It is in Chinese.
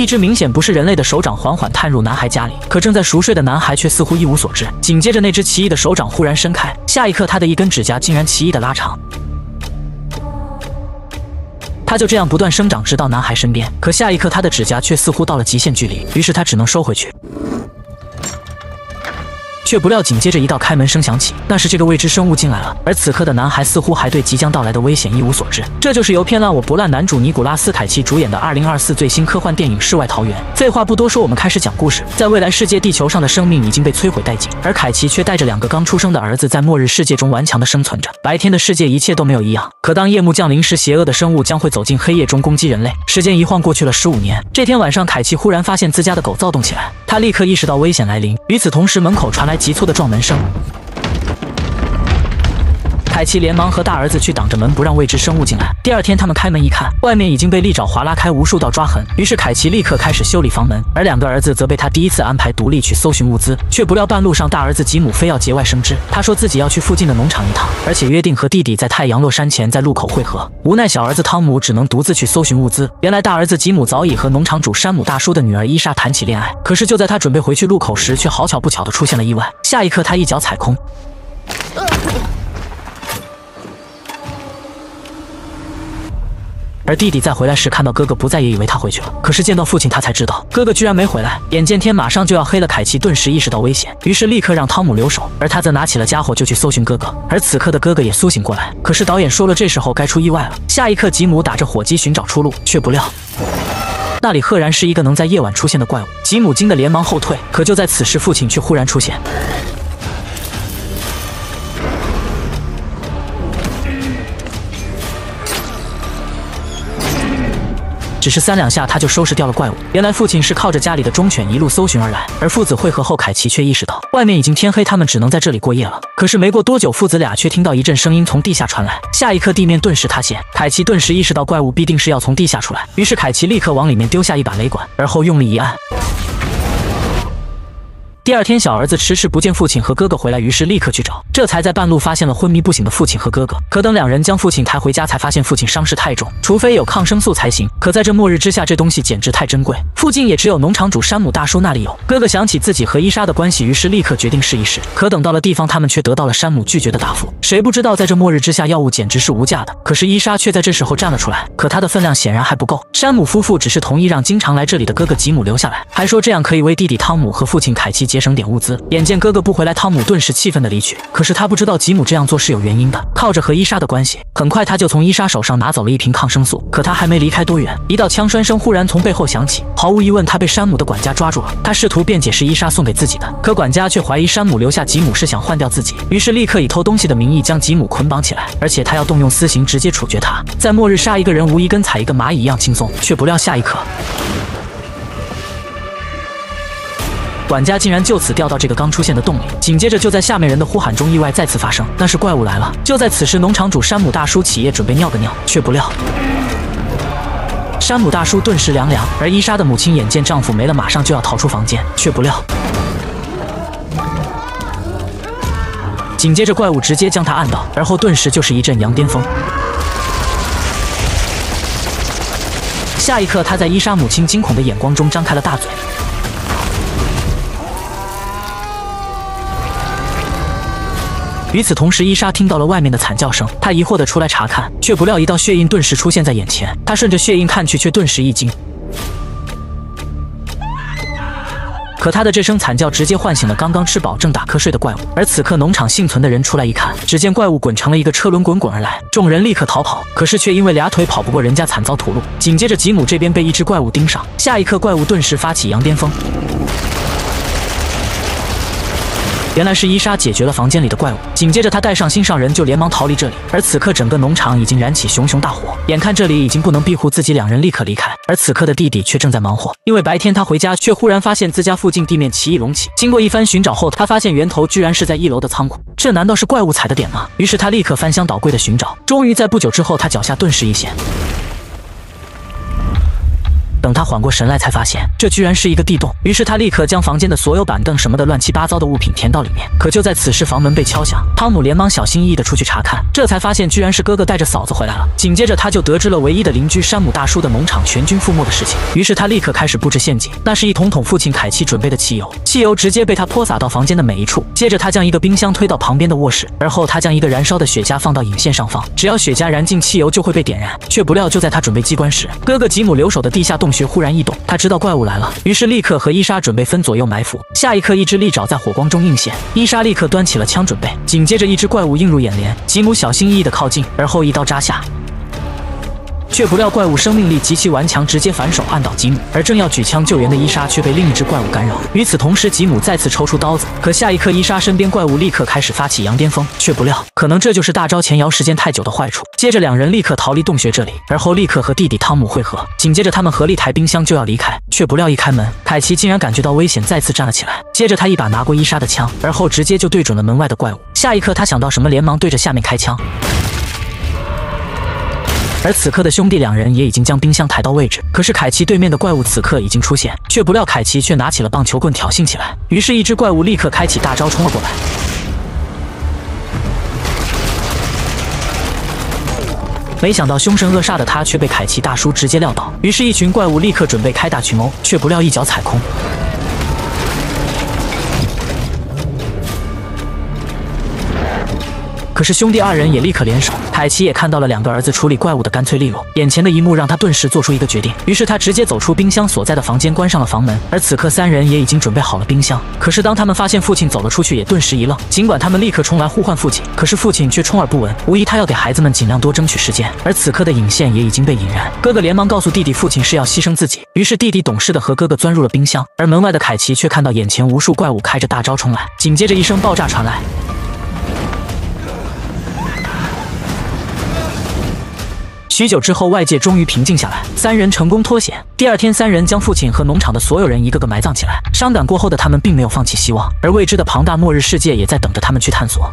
一只明显不是人类的手掌缓缓探入男孩家里，可正在熟睡的男孩却似乎一无所知。紧接着，那只奇异的手掌忽然伸开，下一刻，他的一根指甲竟然奇异的拉长。他就这样不断生长，直到男孩身边。可下一刻，他的指甲却似乎到了极限距离，于是他只能收回去。却不料，紧接着一道开门声响起，那是这个未知生物进来了。而此刻的男孩似乎还对即将到来的危险一无所知。这就是由片烂我不烂男主尼古拉斯凯奇主演的2024最新科幻电影《世外桃源》。废话不多说，我们开始讲故事。在未来世界，地球上的生命已经被摧毁殆尽，而凯奇却带着两个刚出生的儿子，在末日世界中顽强地生存着。白天的世界一切都没有异样，可当夜幕降临时，邪恶的生物将会走进黑夜中攻击人类。时间一晃过去了十五年。这天晚上，凯奇忽然发现自家的狗躁动起来，他立刻意识到危险来临。与此同时，门口传来。急促的撞门声。凯奇连忙和大儿子去挡着门，不让未知生物进来。第二天，他们开门一看，外面已经被利爪划拉开无数道抓痕。于是凯奇立刻开始修理房门，而两个儿子则被他第一次安排独立去搜寻物资。却不料半路上，大儿子吉姆非要节外生枝，他说自己要去附近的农场一趟，而且约定和弟弟在太阳落山前在路口汇合。无奈小儿子汤姆只能独自去搜寻物资。原来大儿子吉姆早已和农场主山姆大叔的女儿伊莎谈起恋爱，可是就在他准备回去路口时，却好巧不巧的出现了意外。下一刻，他一脚踩空。而弟弟在回来时，看到哥哥不在，也以为他回去了。可是见到父亲，他才知道哥哥居然没回来。眼见天马上就要黑了，凯奇顿时意识到危险，于是立刻让汤姆留守，而他则拿起了家伙就去搜寻哥哥。而此刻的哥哥也苏醒过来，可是导演说了，这时候该出意外了。下一刻，吉姆打着火机寻找出路，却不料那里赫然是一个能在夜晚出现的怪物。吉姆惊得连忙后退，可就在此时，父亲却忽然出现。只是三两下，他就收拾掉了怪物。原来父亲是靠着家里的忠犬一路搜寻而来，而父子会合后，凯奇却意识到外面已经天黑，他们只能在这里过夜了。可是没过多久，父子俩却听到一阵声音从地下传来，下一刻地面顿时塌陷。凯奇顿时意识到怪物必定是要从地下出来，于是凯奇立刻往里面丢下一把雷管，而后用力一按。第二天，小儿子迟迟不见父亲和哥哥回来，于是立刻去找，这才在半路发现了昏迷不醒的父亲和哥哥。可等两人将父亲抬回家，才发现父亲伤势太重，除非有抗生素才行。可在这末日之下，这东西简直太珍贵，附近也只有农场主山姆大叔那里有。哥哥想起自己和伊莎的关系，于是立刻决定试一试。可等到了地方，他们却得到了山姆拒绝的答复。谁不知道，在这末日之下，药物简直是无价的。可是伊莎却在这时候站了出来，可她的分量显然还不够。山姆夫妇只是同意让经常来这里的哥哥吉姆留下来，还说这样可以为弟弟汤姆和父亲凯奇节省点物资。眼见哥哥不回来，汤姆顿时气愤的离去。可是他不知道吉姆这样做是有原因的。靠着和伊莎的关系，很快他就从伊莎手上拿走了一瓶抗生素。可他还没离开多远，一道枪栓声忽然从背后响起。毫无疑问，他被山姆的管家抓住了。他试图辩解是伊莎送给自己的，可管家却怀疑山姆留下吉姆是想换掉自己，于是立刻以偷东西的名义将吉姆捆绑起来，而且他要动用私刑直接处决他。在末日杀一个人，无疑跟踩一个蚂蚁一样轻松。却不料下一刻。管家竟然就此掉到这个刚出现的洞里，紧接着就在下面人的呼喊中，意外再次发生，那是怪物来了。就在此时，农场主山姆大叔起夜准备尿个尿，却不料山姆大叔顿时凉凉。而伊莎的母亲眼见丈夫没了，马上就要逃出房间，却不料紧接着怪物直接将他按倒，而后顿时就是一阵羊癫疯。下一刻，他在伊莎母亲惊恐的眼光中张开了大嘴。与此同时，伊莎听到了外面的惨叫声，她疑惑地出来查看，却不料一道血印顿时出现在眼前。她顺着血印看去，却顿时一惊。可她的这声惨叫直接唤醒了刚刚吃饱正打瞌睡的怪物。而此刻，农场幸存的人出来一看，只见怪物滚成了一个车轮滚滚而来，众人立刻逃跑，可是却因为俩腿跑不过人家，惨遭屠戮。紧接着，吉姆这边被一只怪物盯上，下一刻，怪物顿时发起羊癫疯。原来是伊莎解决了房间里的怪物，紧接着她带上心上人就连忙逃离这里。而此刻整个农场已经燃起熊熊大火，眼看这里已经不能庇护自己，两人立刻离开。而此刻的弟弟却正在忙活，因为白天他回家却忽然发现自家附近地面奇异隆起。经过一番寻找后，他发现源头居然是在一楼的仓库，这难道是怪物踩的点吗？于是他立刻翻箱倒柜的寻找，终于在不久之后，他脚下顿时一险。等他缓过神来，才发现这居然是一个地洞。于是他立刻将房间的所有板凳什么的乱七八糟的物品填到里面。可就在此时，房门被敲响，汤姆连忙小心翼翼地出去查看，这才发现居然是哥哥带着嫂子回来了。紧接着他就得知了唯一的邻居山姆大叔的农场全军覆没的事情。于是他立刻开始布置陷阱，那是一桶桶父亲凯奇准备的汽油，汽油直接被他泼洒到房间的每一处。接着他将一个冰箱推到旁边的卧室，而后他将一个燃烧的雪茄放到引线上方，只要雪茄燃尽，汽油就会被点燃。却不料就在他准备机关时，哥哥吉姆留守的地下洞穴忽然异动，他知道怪物来了，于是立刻和伊莎准备分左右埋伏。下一刻，一只利爪在火光中映现，伊莎立刻端起了枪准备，紧接着一只怪物映入眼帘，吉姆小心翼翼地靠近，而后一刀扎下。却不料怪物生命力极其顽强，直接反手按倒吉姆。而正要举枪救援的伊莎却被另一只怪物干扰。与此同时，吉姆再次抽出刀子，可下一刻伊莎身边怪物立刻开始发起羊癫疯。却不料，可能这就是大招前摇时间太久的坏处。接着两人立刻逃离洞穴这里，而后立刻和弟弟汤姆会合。紧接着他们合力抬冰箱就要离开，却不料一开门，凯奇竟然感觉到危险，再次站了起来。接着他一把拿过伊莎的枪，而后直接就对准了门外的怪物。下一刻他想到什么，连忙对着下面开枪。而此刻的兄弟两人也已经将冰箱抬到位置，可是凯奇对面的怪物此刻已经出现，却不料凯奇却拿起了棒球棍挑衅起来，于是，一只怪物立刻开启大招冲了过来。没想到凶神恶煞的他却被凯奇大叔直接撂倒，于是，一群怪物立刻准备开大群殴，却不料一脚踩空。可是兄弟二人也立刻联手，凯奇也看到了两个儿子处理怪物的干脆利落，眼前的一幕让他顿时做出一个决定，于是他直接走出冰箱所在的房间，关上了房门。而此刻三人也已经准备好了冰箱，可是当他们发现父亲走了出去，也顿时一愣。尽管他们立刻冲来呼唤父亲，可是父亲却充耳不闻，无疑他要给孩子们尽量多争取时间。而此刻的引线也已经被引燃，哥哥连忙告诉弟弟，父亲是要牺牲自己，于是弟弟懂事的和哥哥钻入了冰箱，而门外的凯奇却看到眼前无数怪物开着大招冲来，紧接着一声爆炸传来。许久之后，外界终于平静下来，三人成功脱险。第二天，三人将父亲和农场的所有人一个个埋葬起来。伤感过后的他们并没有放弃希望，而未知的庞大末日世界也在等着他们去探索。